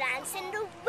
Dancing the.